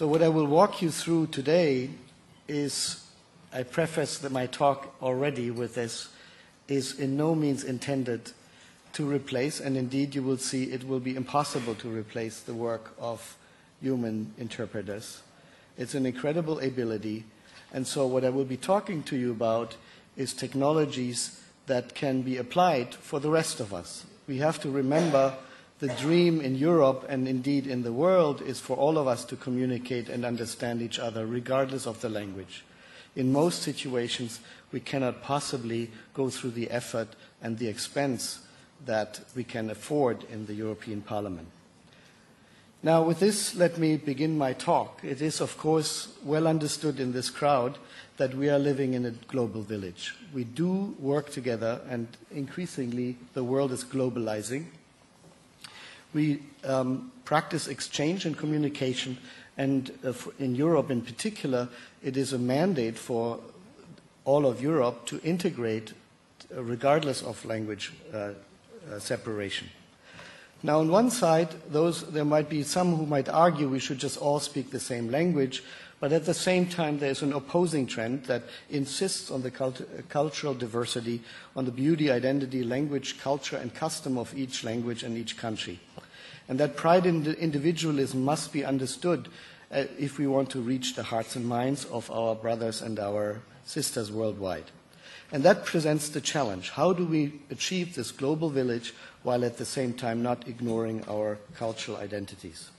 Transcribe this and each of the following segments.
So what I will walk you through today is, I preface that my talk already with this, is in no means intended to replace, and indeed you will see it will be impossible to replace the work of human interpreters. It's an incredible ability, and so what I will be talking to you about is technologies that can be applied for the rest of us. We have to remember the dream in Europe and indeed in the world is for all of us to communicate and understand each other regardless of the language. In most situations, we cannot possibly go through the effort and the expense that we can afford in the European Parliament. Now, with this, let me begin my talk. It is, of course, well understood in this crowd that we are living in a global village. We do work together, and increasingly the world is globalizing. We um, practice exchange and communication, and uh, in Europe in particular, it is a mandate for all of Europe to integrate, uh, regardless of language uh, uh, separation. Now, on one side, those, there might be some who might argue we should just all speak the same language, but at the same time, there's an opposing trend that insists on the cult- cultural diversity, on the beauty, identity, language, culture, and custom of each language and each country. And that pride in individualism must be understood uh, if we want to reach the hearts and minds of our brothers and our sisters worldwide. And that presents the challenge. How do we achieve this global village while at the same time not ignoring our cultural identities?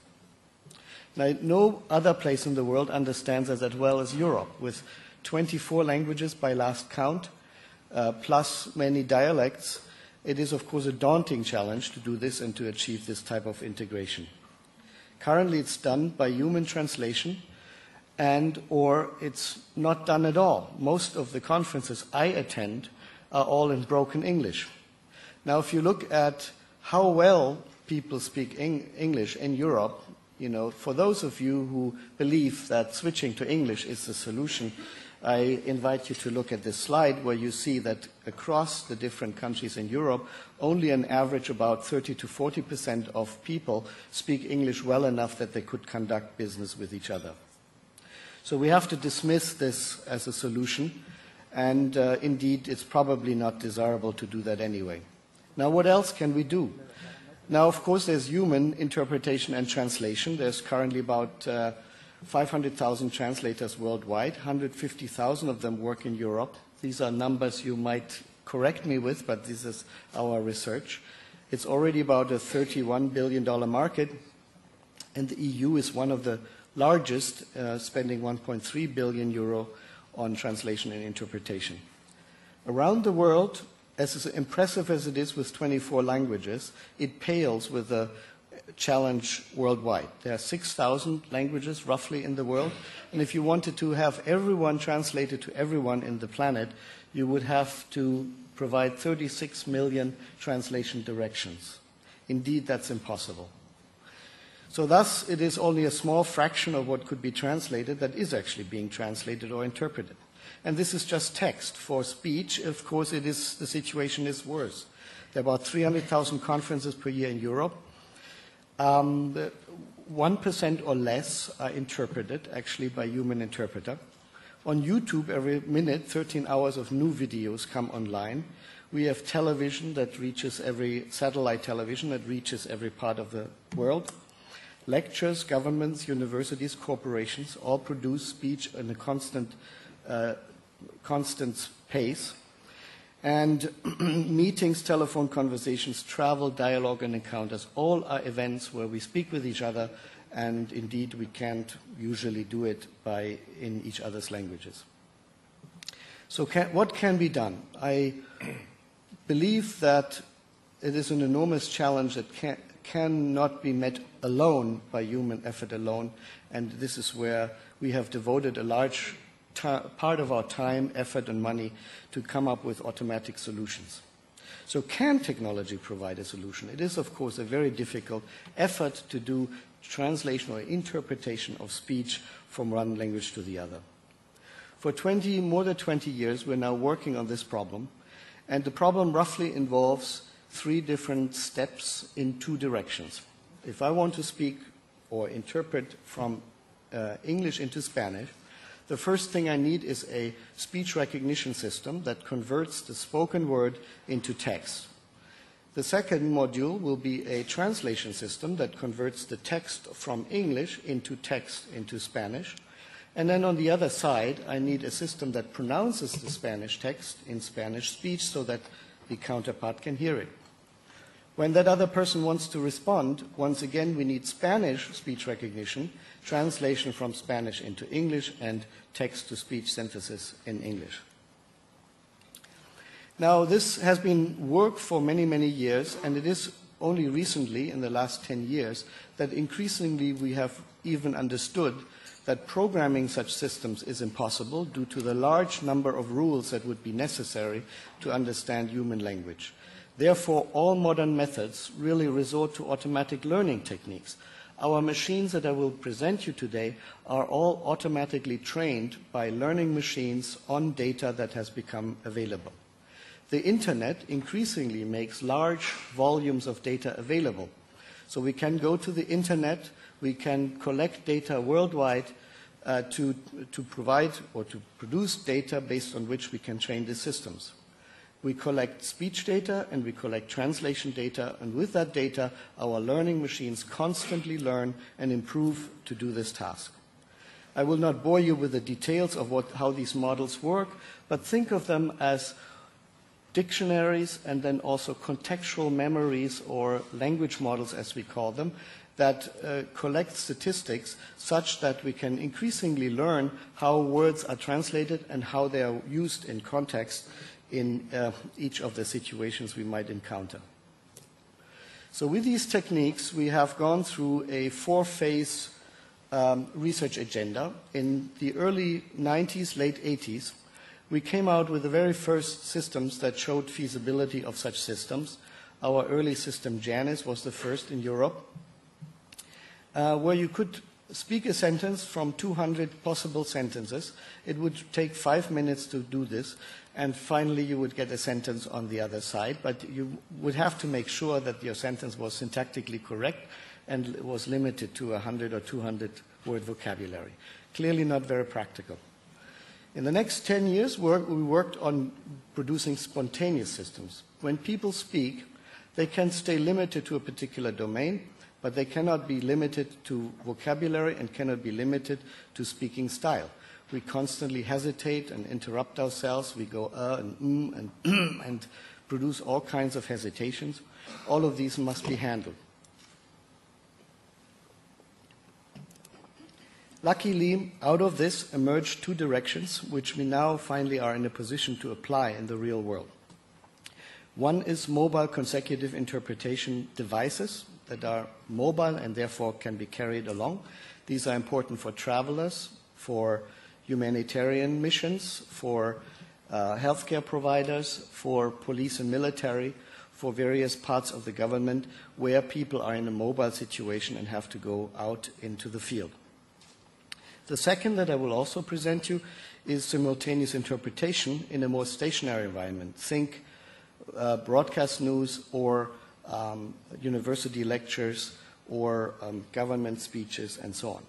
Now, no other place in the world understands us as well as Europe, with 24 languages by last count, uh, plus many dialects. It is, of course, a daunting challenge to do this and to achieve this type of integration. Currently, it's done by human translation, and or it's not done at all. Most of the conferences I attend are all in broken English. Now, if you look at how well people speak English in Europe, you know, for those of you who believe that switching to English is the solution, I invite you to look at this slide where you see that across the different countries in Europe, only an average about 30 to 40 percent of people speak English well enough that they could conduct business with each other. So we have to dismiss this as a solution, and uh, indeed, it's probably not desirable to do that anyway. Now, what else can we do? Now, of course, there's human interpretation and translation. There's currently about uh, 500,000 translators worldwide. 150,000 of them work in Europe. These are numbers you might correct me with, but this is our research. It's already about a $31 billion market, and the EU is one of the largest, uh, spending 1.3 billion euro on translation and interpretation. Around the world, as impressive as it is with 24 languages, it pales with the challenge worldwide. There are 6,000 languages roughly in the world, and if you wanted to have everyone translated to everyone in the planet, you would have to provide 36 million translation directions. Indeed, that's impossible. So thus, it is only a small fraction of what could be translated that is actually being translated or interpreted. And this is just text. For speech, of course, it is, the situation is worse. There are about 300,000 conferences per year in Europe. Um, 1% or less are interpreted, actually, by human interpreter. On YouTube, every minute, 13 hours of new videos come online. We have television that reaches every satellite television that reaches every part of the world. Lectures, governments, universities, corporations all produce speech in a constant uh, constant pace. And meetings, telephone conversations, travel, dialogue, and encounters all are events where we speak with each other, and indeed we can't usually do it by in each other's languages. So, can, what can be done? I believe that it is an enormous challenge that can, cannot be met alone by human effort alone, and this is where we have devoted a large part of our time, effort, and money to come up with automatic solutions. So, can technology provide a solution? It is, of course, a very difficult effort to do translation or interpretation of speech from one language to the other. For 20, more than 20 years, we're now working on this problem, and the problem roughly involves three different steps in two directions. If I want to speak or interpret from uh, English into Spanish, the first thing I need is a speech recognition system that converts the spoken word into text. The second module will be a translation system that converts the text from English into text into Spanish. And then on the other side, I need a system that pronounces the Spanish text in Spanish speech so that the counterpart can hear it. When that other person wants to respond, once again, we need Spanish speech recognition, translation from Spanish into English, and text to speech synthesis in English. Now, this has been work for many, many years, and it is only recently, in the last 10 years, that increasingly we have even understood that programming such systems is impossible due to the large number of rules that would be necessary to understand human language. Therefore, all modern methods really resort to automatic learning techniques. Our machines that I will present you today are all automatically trained by learning machines on data that has become available. The internet increasingly makes large volumes of data available. So we can go to the internet, we can collect data worldwide uh, to, to provide or to produce data based on which we can train the systems. We collect speech data and we collect translation data, and with that data, our learning machines constantly learn and improve to do this task. I will not bore you with the details of what, how these models work, but think of them as dictionaries and then also contextual memories or language models, as we call them, that uh, collect statistics such that we can increasingly learn how words are translated and how they are used in context in uh, each of the situations we might encounter. So with these techniques, we have gone through a four-phase um, research agenda. In the early 90s, late 80s, we came out with the very first systems that showed feasibility of such systems. Our early system, Janus, was the first in Europe, uh, where you could speak a sentence from 200 possible sentences. It would take five minutes to do this, and finally you would get a sentence on the other side, but you would have to make sure that your sentence was syntactically correct and was limited to 100 or 200 word vocabulary. Clearly not very practical. In the next 10 years, we worked on producing spontaneous systems. When people speak, they can stay limited to a particular domain, but they cannot be limited to vocabulary and cannot be limited to speaking style. We constantly hesitate and interrupt ourselves. We go uh and mm and and produce all kinds of hesitations. All of these must be handled. Luckily, out of this emerged two directions which we now finally are in a position to apply in the real world. One is mobile consecutive interpretation devices that are mobile and therefore can be carried along. These are important for travelers, for humanitarian missions, for uh, healthcare providers, for police and military, for various parts of the government where people are in a mobile situation and have to go out into the field. The second that I will also present you is simultaneous interpretation in a more stationary environment. Think uh, broadcast news or um, university lectures or um, government speeches and so on.